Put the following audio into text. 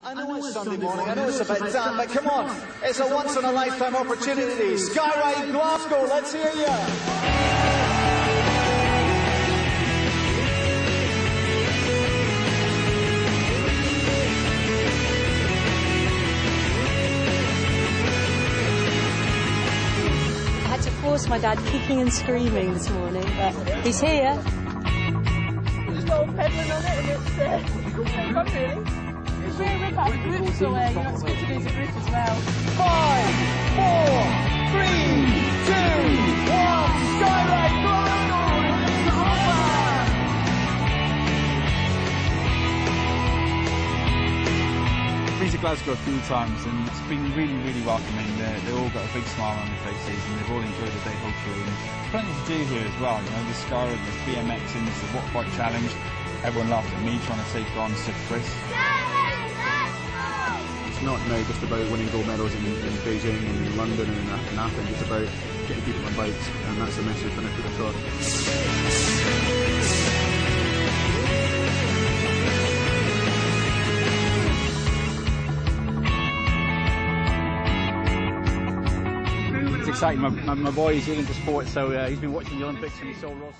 I know it's Sunday morning, I know it's a bit damp, but come on, it's a once in a lifetime opportunity. Sky Ride Glasgow, let's hear you. I had to force my dad kicking and screaming this morning, but he's here. just all pedalling on it and it's uh, fun really. It's really the group, so uh, you know, it's good to do as a group as well. Five, four, three, two, one. Sky Ride Glasgow is over. been to Glasgow a few times and it's been really, really welcoming. They're, they've all got a big smile on their faces and they've all enjoyed the day hopefully. And plenty to do here as well. You know, the Sky Ride, there's BMXing, there's the Wattbike Challenge. Everyone laughed at me trying to take on Sir Chris. It's not now just about winning gold medals in, in Beijing and in London and in, Athens. It's about getting people on bikes, and that's the message to put across. It's exciting. My, my, my boy is into sport, so uh, he's been watching the Olympics and he saw Ross.